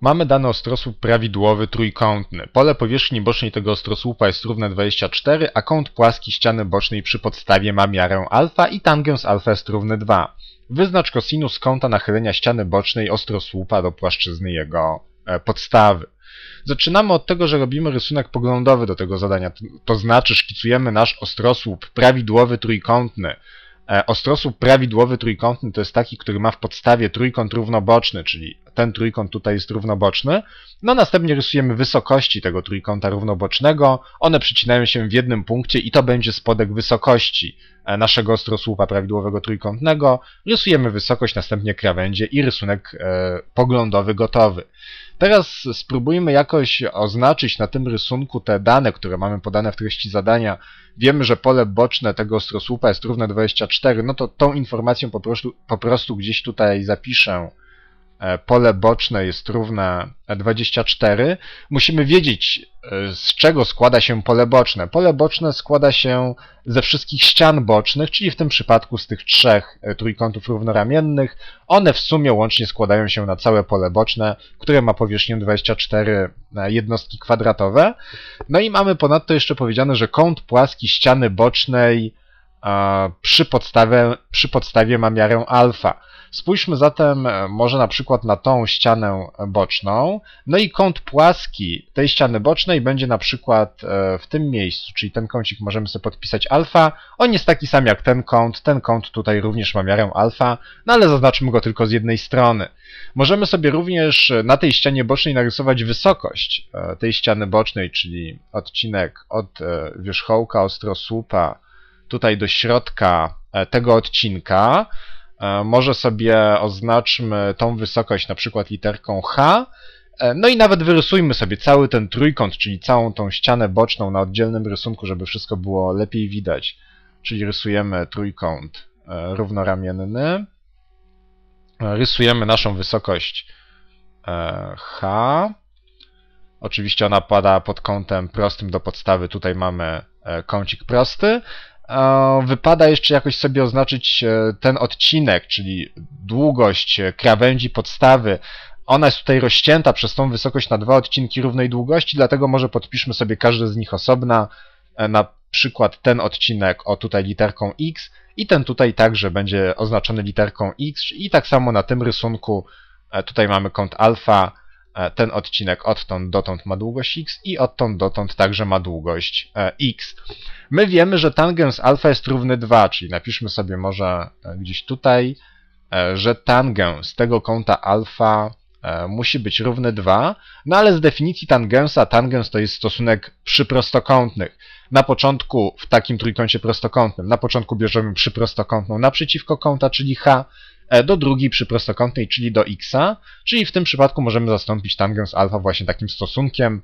Mamy dany ostrosłup prawidłowy trójkątny. Pole powierzchni bocznej tego ostrosłupa jest równe 24, a kąt płaski ściany bocznej przy podstawie ma miarę alfa i tangens alfa jest równy 2. Wyznacz kosinus kąta nachylenia ściany bocznej ostrosłupa do płaszczyzny jego e, podstawy. Zaczynamy od tego, że robimy rysunek poglądowy do tego zadania, to znaczy szkicujemy nasz ostrosłup prawidłowy trójkątny. E, ostrosłup prawidłowy trójkątny to jest taki, który ma w podstawie trójkąt równoboczny, czyli ten trójkąt tutaj jest równoboczny. No następnie rysujemy wysokości tego trójkąta równobocznego. One przycinają się w jednym punkcie i to będzie spodek wysokości e, naszego ostrosłupa prawidłowego trójkątnego. Rysujemy wysokość, następnie krawędzie i rysunek e, poglądowy gotowy. Teraz spróbujmy jakoś oznaczyć na tym rysunku te dane, które mamy podane w treści zadania. Wiemy, że pole boczne tego ostrosłupa jest równe 24, no to tą informacją po prostu, po prostu gdzieś tutaj zapiszę pole boczne jest równe 24, musimy wiedzieć, e, z czego składa się pole boczne. Pole boczne składa się ze wszystkich ścian bocznych, czyli w tym przypadku z tych trzech e, trójkątów równoramiennych. One w sumie łącznie składają się na całe pole boczne, które ma powierzchnię 24 jednostki kwadratowe. No i mamy ponadto jeszcze powiedziane, że kąt płaski ściany bocznej przy przy podstawie ma miarę alfa. Spójrzmy zatem e, może na przykład na tą ścianę boczną. No i kąt płaski tej ściany bocznej będzie na przykład e, w tym miejscu, czyli ten kącik możemy sobie podpisać alfa. On jest taki sam jak ten kąt. Ten kąt tutaj również ma miarę alfa, no ale zaznaczmy go tylko z jednej strony. Możemy sobie również na tej ścianie bocznej narysować wysokość e, tej ściany bocznej, czyli odcinek od wierzchołka ostrosłupa tutaj do środka tego odcinka. E, może sobie oznaczmy tą wysokość na przykład literką H, e, no i nawet wyrysujmy sobie cały ten trójkąt, czyli całą tą ścianę boczną na oddzielnym rysunku, żeby wszystko było lepiej widać. Czyli rysujemy trójkąt e, równoramienny. Rysujemy naszą wysokość H. Oczywiście ona pada pod kątem prostym do podstawy. Tutaj mamy kącik prosty wypada jeszcze jakoś sobie oznaczyć e, ten odcinek, czyli długość e, krawędzi podstawy. Ona jest tutaj rozcięta przez tą wysokość na dwa odcinki równej długości, dlatego może podpiszmy sobie każdy z nich osobna. E, na przykład ten odcinek o tutaj literką X i ten tutaj także będzie oznaczony literką X i tak samo na tym rysunku tutaj mamy kąt alfa, ten odcinek odtąd dotąd ma długość x i odtąd dotąd także ma długość x. My wiemy, że tangens alfa jest równy 2, czyli napiszmy sobie może e, gdzieś tutaj, e, że tangens tego kąta alfa e, musi być równy 2, no ale z definicji tangensa tangens to jest stosunek przyprostokątnych. Na początku w takim trójkącie prostokątnym, na początku bierzemy przyprostokątną naprzeciwko kąta, czyli h, do drugiej przyprostokątnej, czyli do x, czyli w tym przypadku możemy zastąpić tangens alfa właśnie takim stosunkiem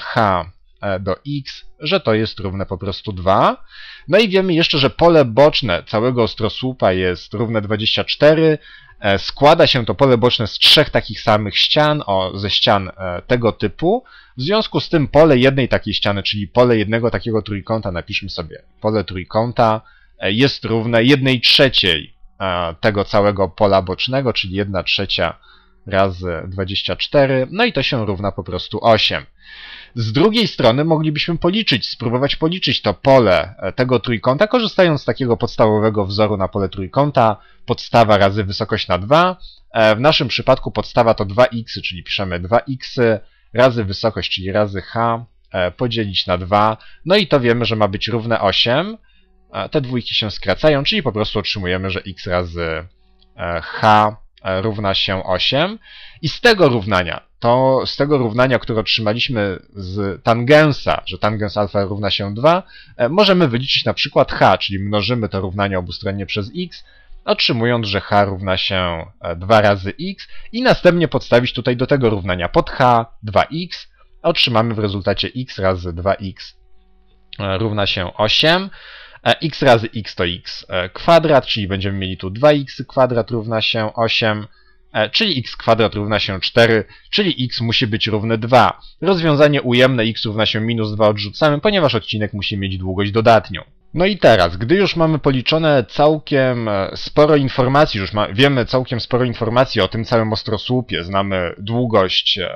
h E, do x, że to jest równe po prostu 2. No i wiemy jeszcze, że pole boczne całego ostrosłupa jest równe 24. E, składa się to pole boczne z trzech takich samych ścian, o, ze ścian e, tego typu. W związku z tym pole jednej takiej ściany, czyli pole jednego takiego trójkąta, napiszmy sobie pole trójkąta, jest równe 1 trzeciej tego całego pola bocznego, czyli 1 trzecia razy 24, no i to się równa po prostu 8. Z drugiej strony moglibyśmy policzyć, spróbować policzyć to pole e, tego trójkąta, korzystając z takiego podstawowego wzoru na pole trójkąta, podstawa razy wysokość na 2. E, w naszym przypadku podstawa to 2x, czyli piszemy 2x razy wysokość, czyli razy h, e, podzielić na 2. No i to wiemy, że ma być równe 8. Te dwójki się skracają, czyli po prostu otrzymujemy, że x razy h równa się 8. I z tego równania to z tego równania, które otrzymaliśmy z tangensa, że tangens alfa równa się 2, e, możemy wyliczyć na przykład h, czyli mnożymy to równanie obustronnie przez x, otrzymując, że h równa się 2 e, razy x i następnie podstawić tutaj do tego równania pod h 2x, otrzymamy w rezultacie x razy 2x e, równa się 8, x razy x to x kwadrat, czyli będziemy mieli tu 2x kwadrat równa się 8, E, czyli x kwadrat równa się 4, czyli x musi być równe 2. Rozwiązanie ujemne x równa się minus 2 odrzucamy, ponieważ odcinek musi mieć długość dodatnią. No i teraz, gdy już mamy policzone całkiem e, sporo informacji, już ma, wiemy całkiem sporo informacji o tym całym ostrosłupie, znamy długość e,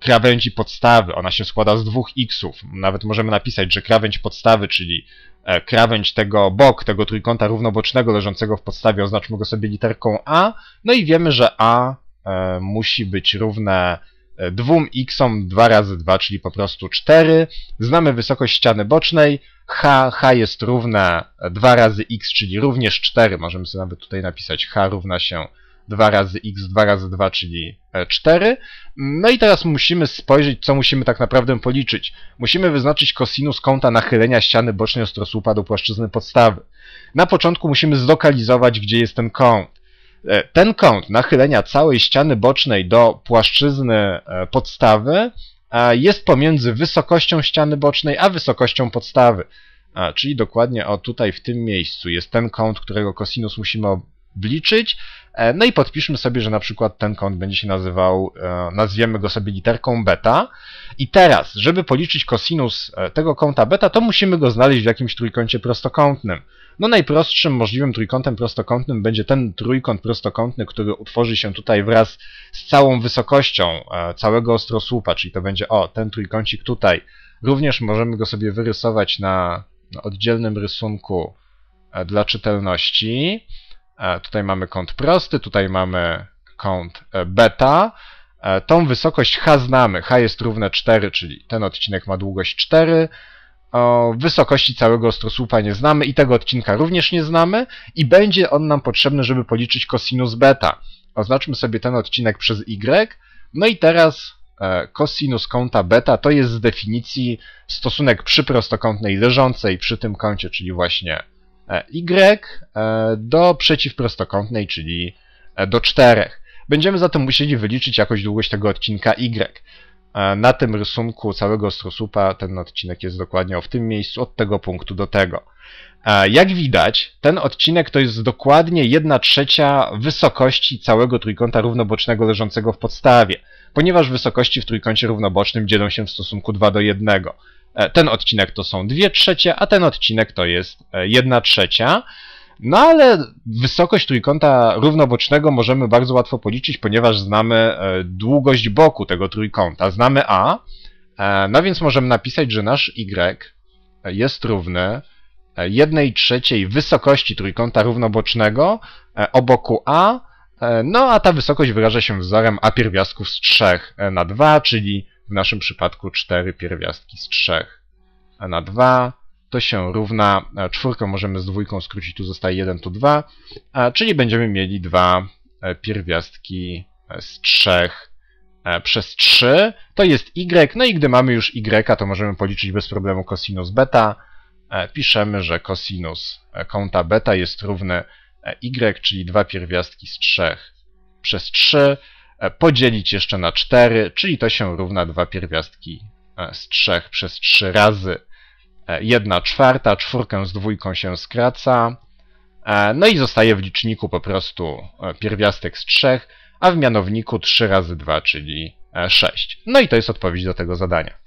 krawędzi podstawy, ona się składa z dwóch xów. Nawet możemy napisać, że krawędź podstawy, czyli e, krawędź tego bok, tego trójkąta równobocznego leżącego w podstawie, oznaczmy go sobie literką A, no i wiemy, że A e, musi być równe 2x 2 razy 2, czyli po prostu 4. Znamy wysokość ściany bocznej. h, h jest równe 2 razy x, czyli również 4. Możemy sobie nawet tutaj napisać h równa się 2 razy x, 2 razy 2, czyli 4. No i teraz musimy spojrzeć, co musimy tak naprawdę policzyć. Musimy wyznaczyć kosinus kąta nachylenia ściany bocznej ostrosłupa do płaszczyzny podstawy. Na początku musimy zlokalizować, gdzie jest ten kąt. E, ten kąt nachylenia całej ściany bocznej do płaszczyzny e, podstawy jest pomiędzy wysokością ściany bocznej a wysokością podstawy. Czyli dokładnie o tutaj w tym miejscu jest ten kąt, którego kosinus musimy obliczyć. E, no i podpiszmy sobie, że na przykład ten kąt będzie się nazywał, nazwiemy go sobie literką beta. I teraz, żeby policzyć kosinus tego kąta beta, to musimy go znaleźć w jakimś trójkącie prostokątnym. No najprostszym możliwym trójkątem prostokątnym będzie ten trójkąt prostokątny, który utworzy się tutaj wraz z całą wysokością e, całego ostrosłupa, czyli to będzie, o, ten trójkącik tutaj. Również możemy go sobie wyrysować na oddzielnym rysunku e, dla czytelności. E, tutaj mamy kąt prosty, tutaj mamy kąt beta. Tą wysokość h znamy. h jest równe 4, czyli ten odcinek ma długość 4 o wysokości całego ostrosłupa nie znamy i tego odcinka również nie znamy i będzie on nam potrzebny, żeby policzyć cosinus beta. Oznaczmy sobie ten odcinek przez y. No i teraz e, cosinus kąta beta to jest z definicji stosunek przy prostokątnej leżącej przy tym kącie, czyli właśnie e, y, e, do przeciwprostokątnej, czyli do 4. Będziemy zatem musieli wyliczyć jakoś długość tego odcinka y. Na tym rysunku całego ostrosłupa ten odcinek jest dokładnie w tym miejscu, od tego punktu do tego. Jak widać, ten odcinek to jest dokładnie 1 trzecia wysokości całego trójkąta równobocznego leżącego w podstawie, ponieważ wysokości w trójkącie równobocznym dzielą się w stosunku 2 do 1. E, ten odcinek to są 2 trzecie, a ten odcinek to jest 1 e, trzecia. No ale wysokość trójkąta równobocznego możemy bardzo łatwo policzyć, ponieważ znamy e, długość boku tego trójkąta. Znamy A, e, no więc możemy napisać, że nasz Y jest równy 1 e, trzeciej wysokości trójkąta równobocznego o boku A, no a ta wysokość wyraża się wzorem A pierwiastków z 3 na 2, czyli w naszym przypadku 4 pierwiastki z 3 na 2 to się równa, czwórkę możemy z dwójką skrócić, tu zostaje 1, tu 2, czyli będziemy mieli dwa e, pierwiastki e, z 3 e, przez 3, to jest y, no i gdy mamy już y, to możemy policzyć bez problemu cosinus beta. Piszemy, że cosinus kąta beta jest równy y, czyli dwa pierwiastki z 3 przez 3, podzielić jeszcze na 4, czyli to się równa dwa pierwiastki z 3 przez 3 razy 1 czwarta, czwórkę z dwójką się skraca, e, no i zostaje w liczniku po prostu e, pierwiastek z 3, a w mianowniku 3 razy 2, czyli 6. E, no i to jest odpowiedź do tego zadania.